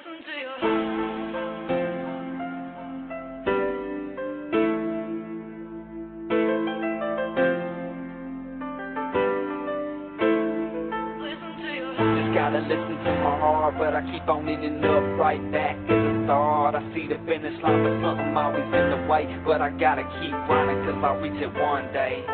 Listen to gotta listen to my heart, but I keep on ending up right back at the start. I see the finish line, but something always in the way. But I gotta keep running, cause I'll reach it one day.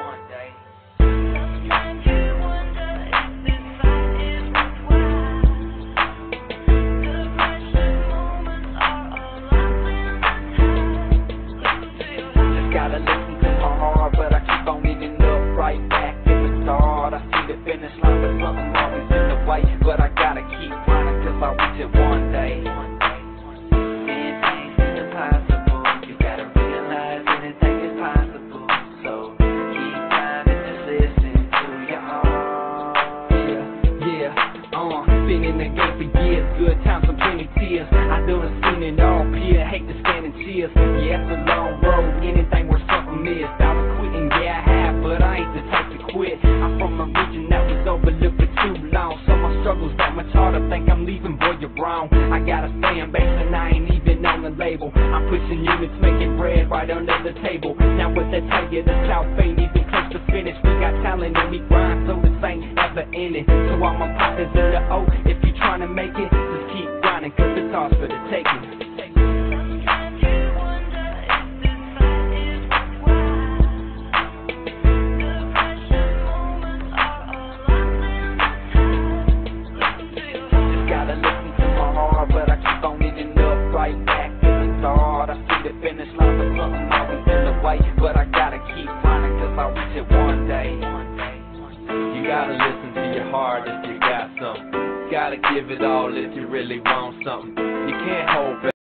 Gotta listen to my heart, but I keep on ending up right back at the start. I see the finish line, but something always in the way. But I gotta keep running, cause I'll reach it one day. Anything is impossible. You gotta realize anything is possible. So keep trying and listen to your heart. Yeah, yeah, uh, been in the game for years, good times and plenty tears. I done seen it all, peer, hate to stand in cheers. Yeah, it's a long road, that much harder. Think I'm leaving, boy, you're wrong. I got a fan base and I ain't even on the label. I'm pushing units, making bread right under the table. Now what they tell you, the South ain't even close to finish. We got talent and we grind, so this ain't ever ending. Always in the way. But I gotta keep running, cause I'll reach it one day. You gotta listen to your heart if you got something. Gotta give it all if you really want something. You can't hold back.